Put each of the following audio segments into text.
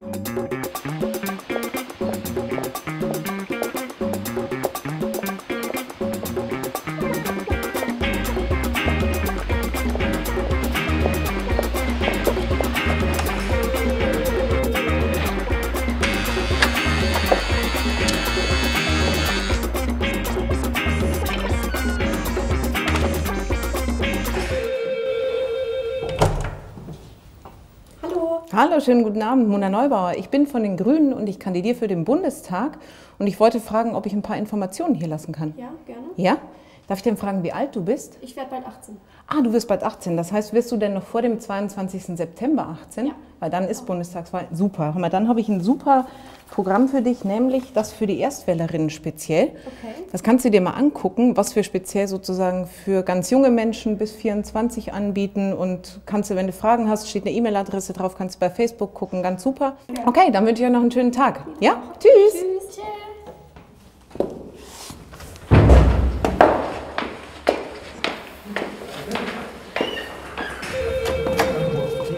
Hallo. Hallo, schönen guten Abend, Mona Neubauer. Ich bin von den Grünen und ich kandidiere für den Bundestag. Und ich wollte fragen, ob ich ein paar Informationen hier lassen kann. Ja, gerne. Ja? Darf ich denn fragen, wie alt du bist? Ich werde bald 18. Ah, du wirst bald 18. Das heißt, wirst du denn noch vor dem 22. September 18? Ja. Weil dann ist Bundestagswahl. Super. Dann habe ich ein super Programm für dich, nämlich das für die Erstwählerinnen speziell. Okay. Das kannst du dir mal angucken, was wir speziell sozusagen für ganz junge Menschen bis 24 anbieten. Und kannst du, wenn du Fragen hast, steht eine E-Mail-Adresse drauf, kannst du bei Facebook gucken. Ganz super. Okay, dann wünsche ich euch noch einen schönen Tag. Ja? Tschüss. Tschüss.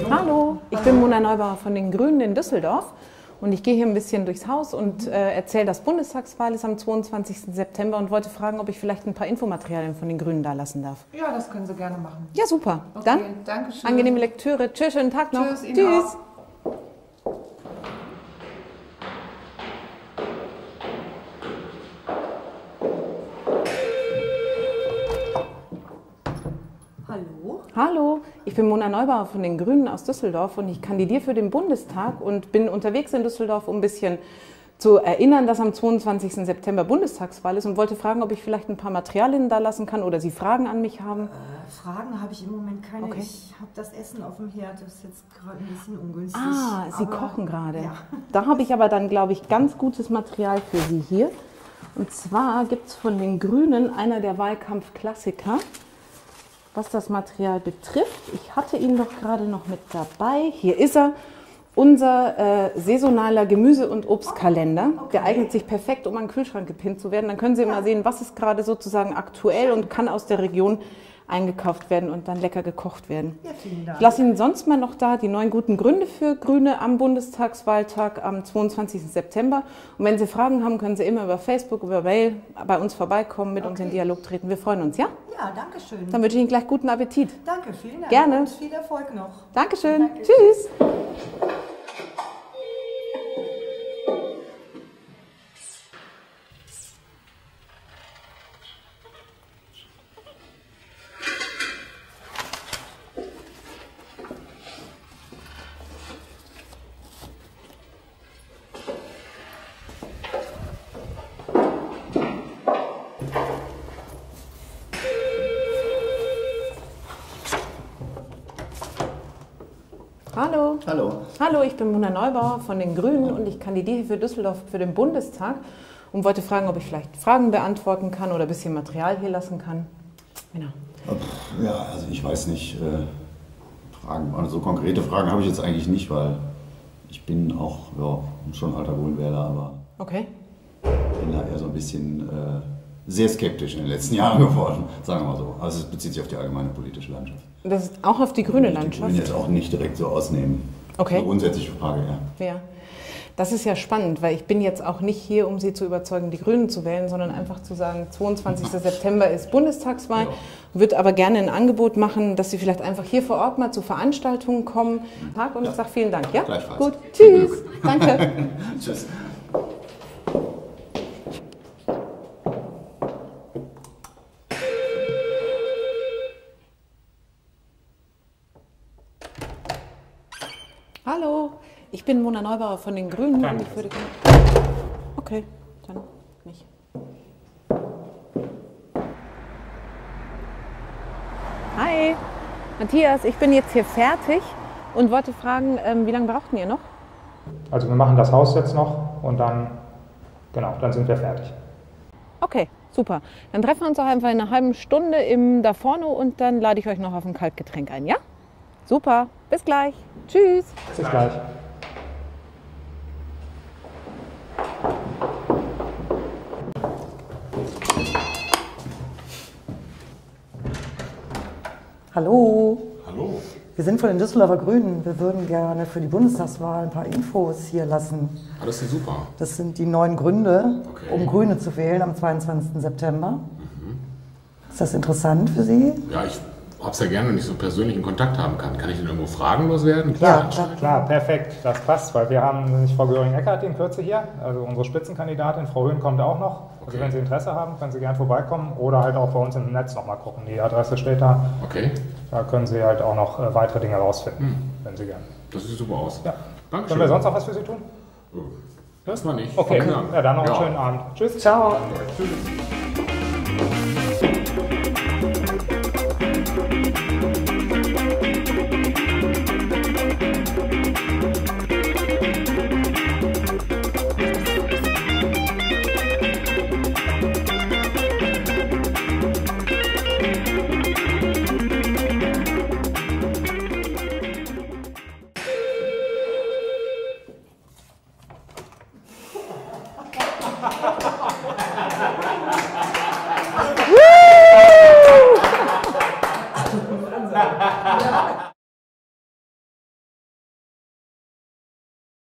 Hallo, ich bin Mona Neubauer von den Grünen in Düsseldorf und ich gehe hier ein bisschen durchs Haus und äh, erzähle, dass Bundestagswahl ist am 22. September und wollte fragen, ob ich vielleicht ein paar Infomaterialien von den Grünen da lassen darf. Ja, das können Sie gerne machen. Ja, super. Okay, Dann danke schön. angenehme Lektüre. Tschüss, schönen Tag noch. Tschüss, Ihnen Tschüss. auch. Hallo. Hallo, ich bin Mona Neubauer von den Grünen aus Düsseldorf und ich kandidiere für den Bundestag und bin unterwegs in Düsseldorf, um ein bisschen zu erinnern, dass am 22. September Bundestagswahl ist und wollte fragen, ob ich vielleicht ein paar Materialien da lassen kann oder Sie Fragen an mich haben. Äh, Fragen habe ich im Moment keine. Okay. Ich habe das Essen auf dem Herd, das ist jetzt gerade ein bisschen ungünstig. Ah, Sie kochen gerade. Ja. Da habe ich aber dann, glaube ich, ganz gutes Material für Sie hier. Und zwar gibt es von den Grünen einer der Wahlkampfklassiker, was das Material betrifft. Ich hatte ihn doch gerade noch mit dabei. Hier ist er. Unser äh, saisonaler Gemüse- und Obstkalender. Der eignet sich perfekt, um an den Kühlschrank gepinnt zu werden. Dann können Sie immer sehen, was ist gerade sozusagen aktuell und kann aus der Region eingekauft werden und dann lecker gekocht werden. Ja, vielen Dank. Ich lasse Ihnen sonst mal noch da die neun guten Gründe für Grüne am Bundestagswahltag am 22. September. Und wenn Sie Fragen haben, können Sie immer über Facebook, über Mail bei uns vorbeikommen, mit uns in Okay. Dialog treten. Wir freuen uns, ja? Ja, danke schön. Dann wünsche ich Ihnen gleich guten Appetit. Danke, vielen Dank. Gerne. Und viel Erfolg noch. Dankeschön. Danke. Tschüss. Hallo. Hallo. Hallo, ich bin Mona Neubauer von den Grünen und ich kandidiere für Düsseldorf für den Bundestag und wollte fragen, ob ich vielleicht Fragen beantworten kann oder ein bisschen Material hier lassen kann. Genau. Ja, also ich weiß nicht, äh, Fragen, also so konkrete Fragen habe ich jetzt eigentlich nicht, weil ich bin auch ja, schon alter Wohnwähler, aber Okay. bin da eher so ein bisschen äh, sehr skeptisch in den letzten Jahren geworden, sagen wir mal so. Also es bezieht sich auf die allgemeine politische Landschaft. Das ist auch auf die grüne Die Landschaft. Grünen jetzt auch nicht direkt so ausnehmen. Okay. Eine grundsätzliche Frage, ja. Ja. Das ist ja spannend, weil ich bin jetzt auch nicht hier, um Sie zu überzeugen, die Grünen zu wählen, sondern einfach zu sagen, 22. September ist Bundestagswahl, Ja. würde aber gerne ein Angebot machen, dass Sie vielleicht einfach hier vor Ort mal zu Veranstaltungen kommen. Tag und ich sage vielen Dank. Ja? Gut. Tschüss. Danke. Tschüss. Ich bin Mona Neubauer von den Grünen. und ich würde. Okay, dann nicht. Hi, Matthias, ich bin jetzt hier fertig und wollte fragen, ähm, wie lange brauchten ihr noch? Also wir machen das Haus jetzt noch und dann, genau, dann sind wir fertig. Okay, super. Dann treffen wir uns auch einfach in einer halben Stunde im da vorne und dann lade ich euch noch auf ein Kaltgetränk ein, ja? Super, bis gleich. Tschüss. Bis gleich. Hallo. Hallo. Wir sind von den Düsseldorfer Grünen. Wir würden gerne für die Bundestagswahl ein paar Infos hier lassen. Ah, das ist super. Das sind die neun Gründe, Okay. um Grüne zu wählen am 22. September. Ist das interessant für Sie? Ja, ich hab's ja gerne, wenn ich so persönlichen Kontakt haben kann. Kann ich denn irgendwo fragenlos werden? Ja, klar. Klar, perfekt, das passt, weil wir haben nicht Frau Göring-Eckardt in Kürze hier, also unsere Spitzenkandidatin, Frau Höhn kommt auch noch. Also Okay. wenn Sie Interesse haben, können Sie gerne vorbeikommen oder halt auch bei uns im Netz nochmal gucken. Die Adresse steht da, Okay, da können Sie halt auch noch äh, weitere Dinge rausfinden, wenn Sie gerne. das sieht super aus. Ja. Dankeschön. Können wir sonst noch was für Sie tun? Das war nicht. Okay, ja, dann noch einen Ja. schönen Abend. Tschüss. Ciao.